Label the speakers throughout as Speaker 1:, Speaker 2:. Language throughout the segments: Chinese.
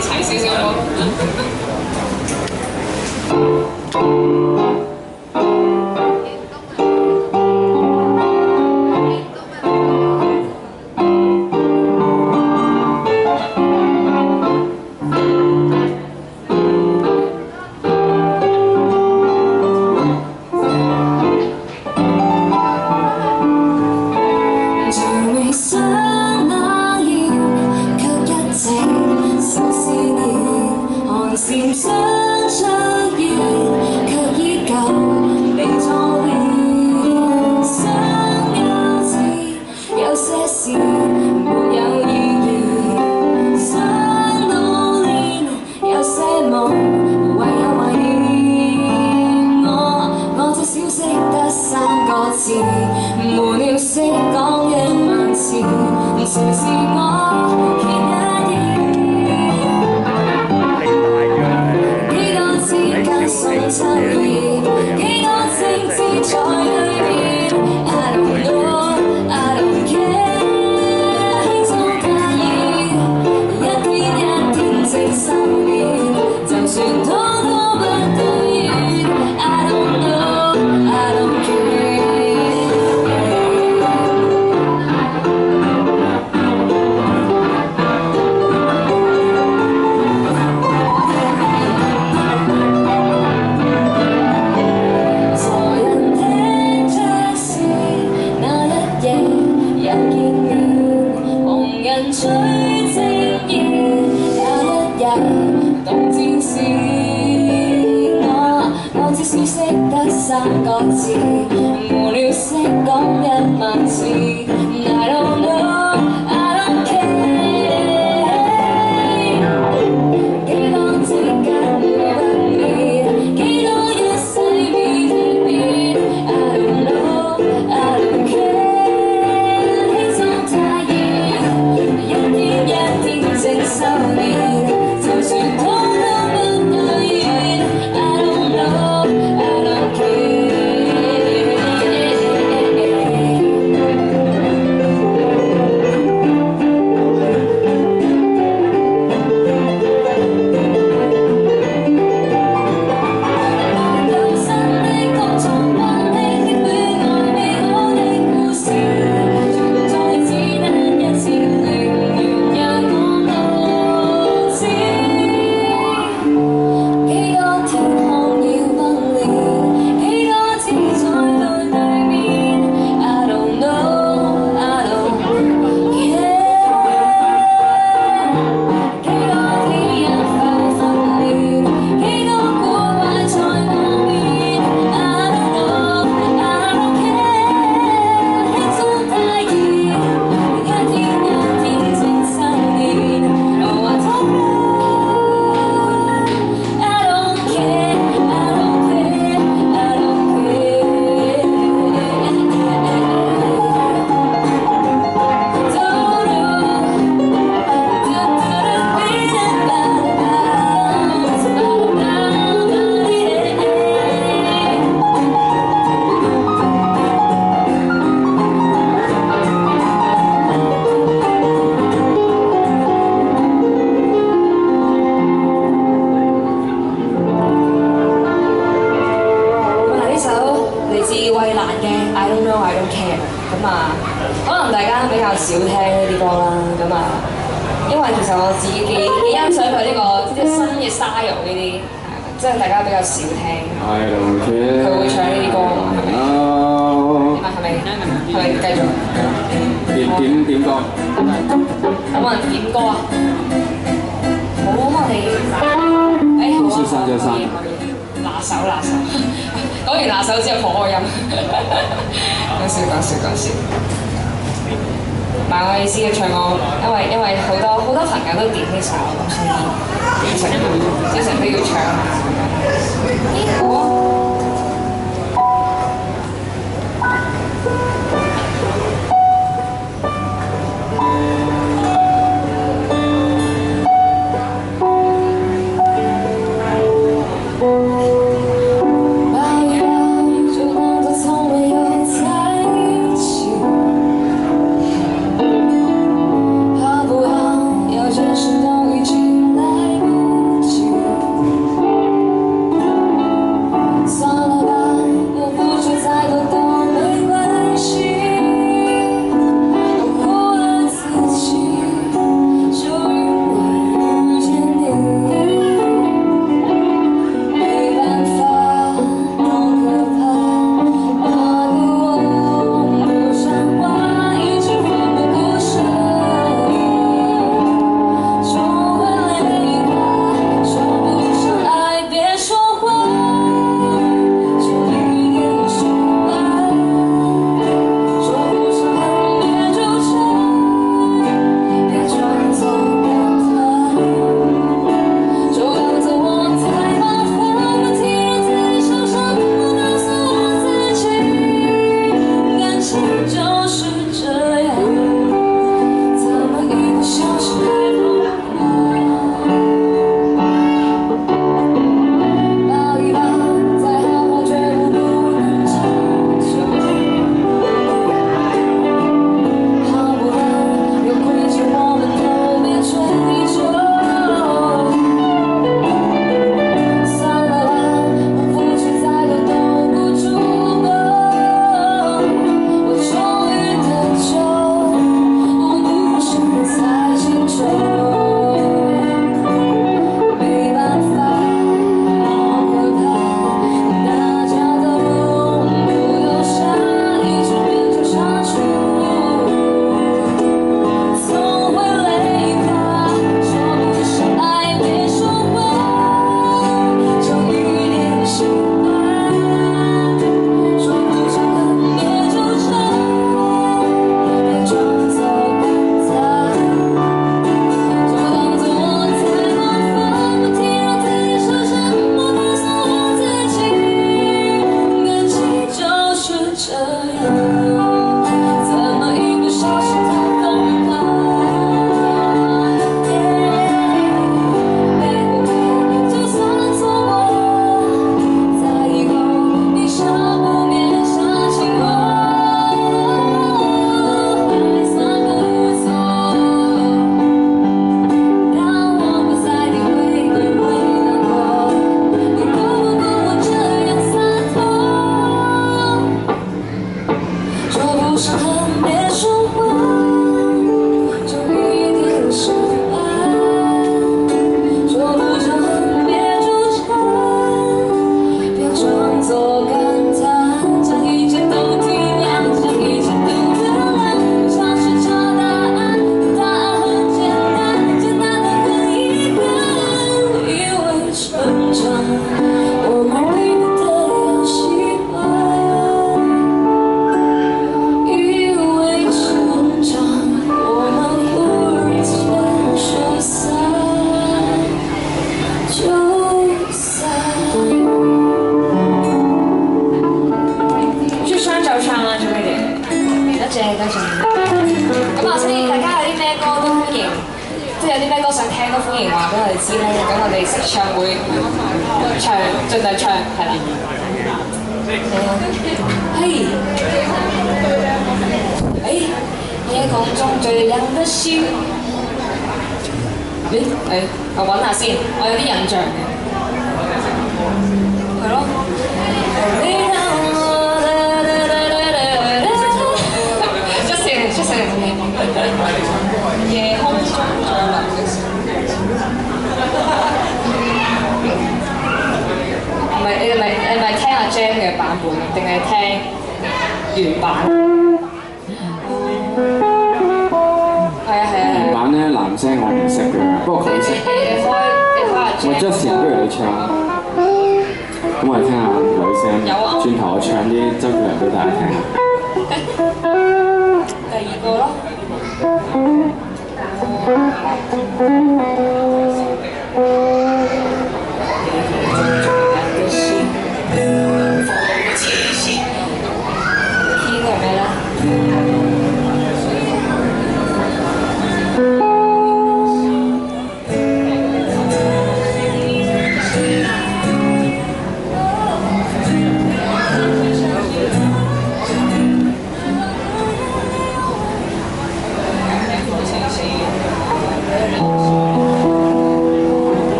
Speaker 1: 彩色效果。得三个字，无聊式讲一万次。係。佢會唱呢啲歌。點？係咪？係咪繼續？
Speaker 2: 點點點歌？
Speaker 1: 有冇人點歌啊？好啊，我哋。
Speaker 2: 都
Speaker 1: 是山就山，拿手拿手，講完拿手之後破開音，講笑講笑講笑。但係我意思要唱歌，因為因為好多好多朋友都點呢首，所以經常都要唱。一。
Speaker 3: 系啊系啊原
Speaker 2: 版咧男声我唔识嘅不过佢
Speaker 3: 识
Speaker 2: 我 jus 不如你唱咁我哋听下女
Speaker 3: 声
Speaker 2: 转头我唱啲周杰伦俾大家听
Speaker 3: 第二个咯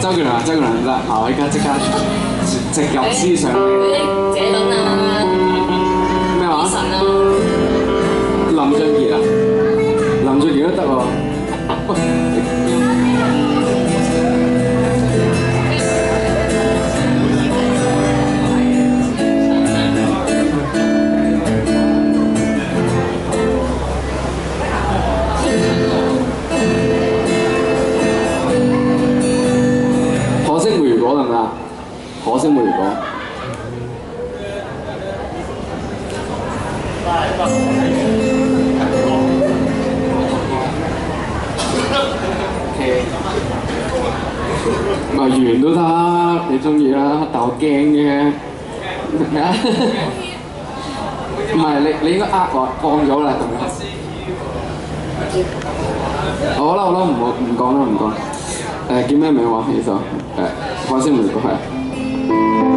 Speaker 3: 周杰倫啊，周杰倫得，係
Speaker 1: 我依家即刻
Speaker 2: 直入思想。
Speaker 3: 你啲姐等啊，
Speaker 2: 咩
Speaker 3: 啊？
Speaker 2: 林俊杰啊，林俊杰都得喎。可惜沒如果。OK，咪完都得，你中意啦，但我驚嘅。咩啊？唔係你你應該呃我放咗啦，係咪？好啦好啦，唔好唔講啦唔講。誒叫咩名話呢首？誒可惜沒如果係。thank you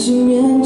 Speaker 2: 情愿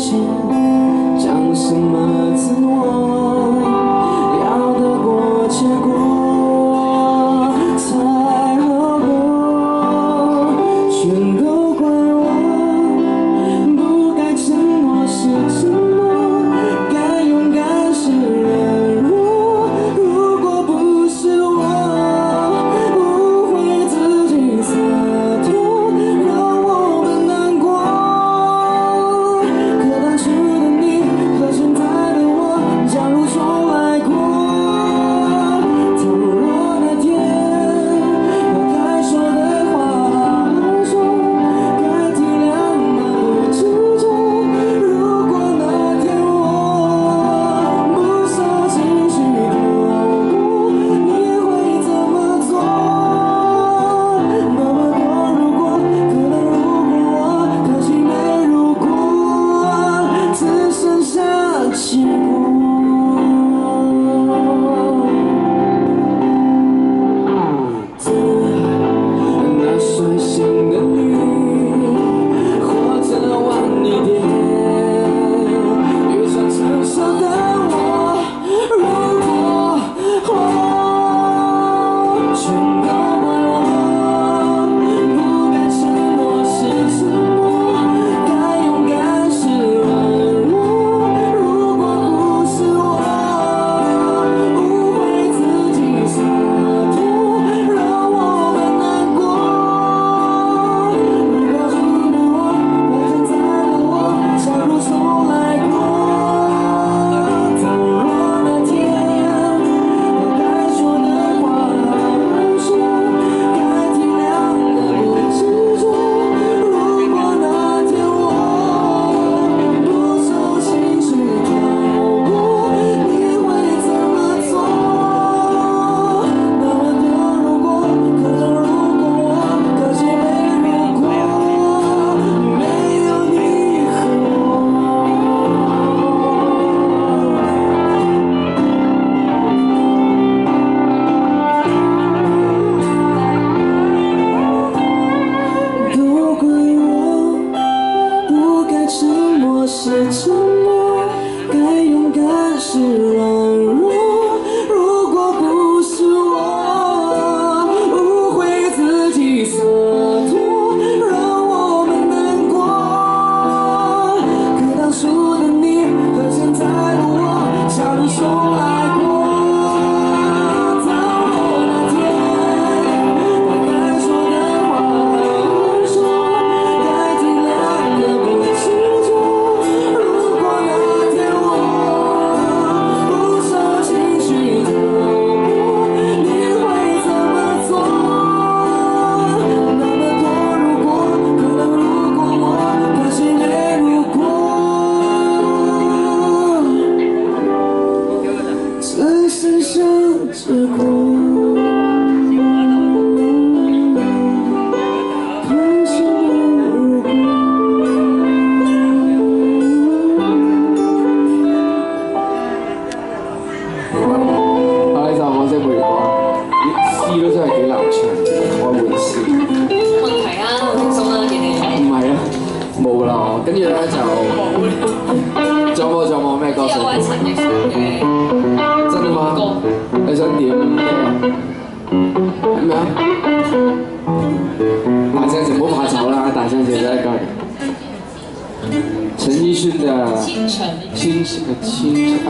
Speaker 3: 清
Speaker 2: 呃清晨，哎，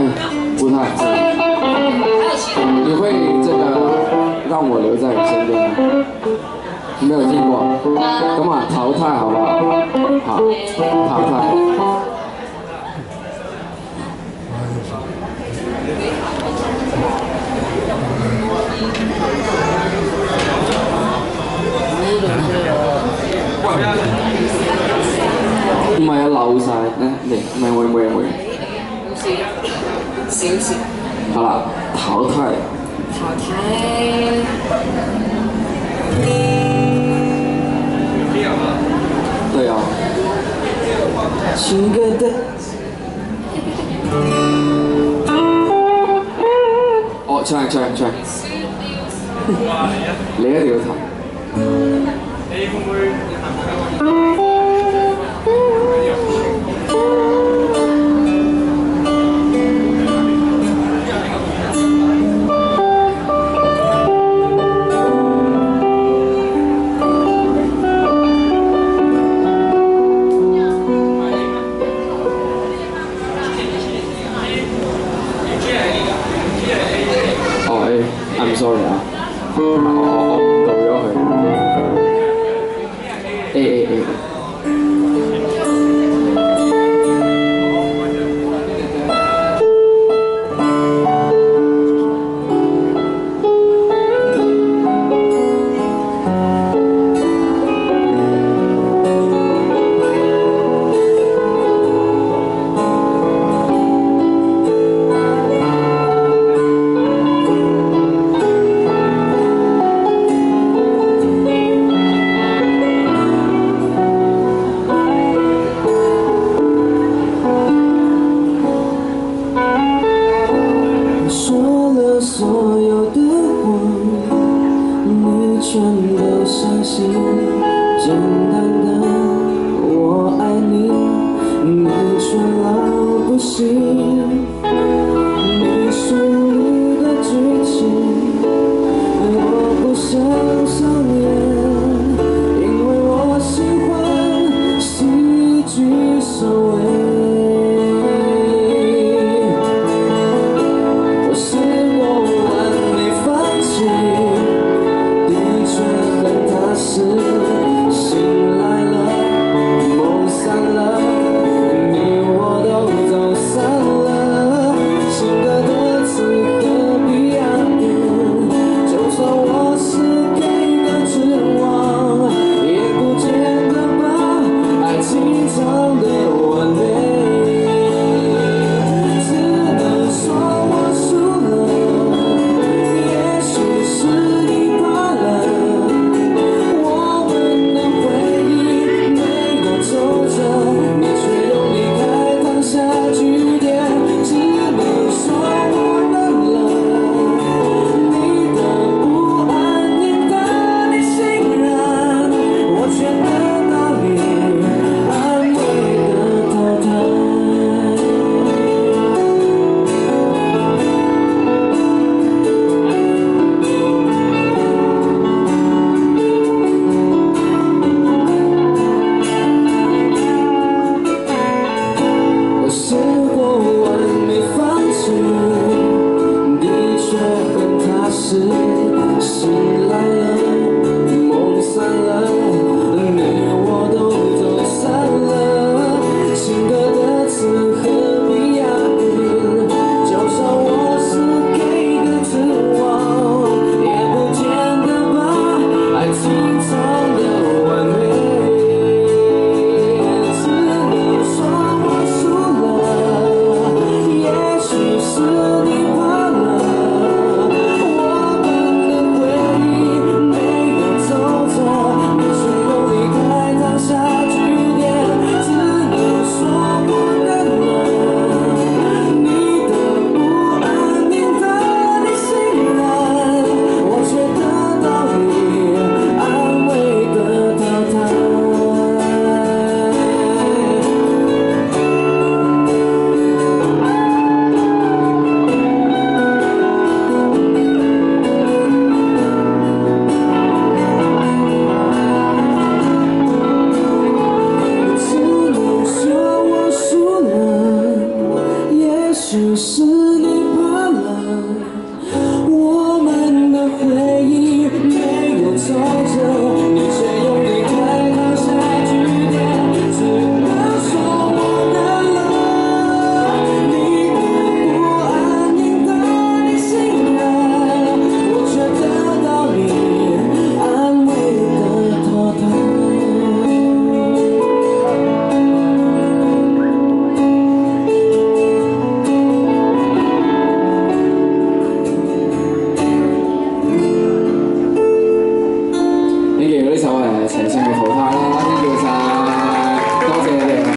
Speaker 2: 不太好。你会这个让我留在你身边吗？没有聽過，咁啊淘汰好不好？好，淘汰。唔係啊，漏晒咧，嚟，唔係會唔會會？
Speaker 3: 好少少少
Speaker 2: 好啦，淘汰。
Speaker 3: 淘汰。
Speaker 2: 對啊。情歌的。哦，唱唱唱，你一定要彈。哦，
Speaker 4: Jesus.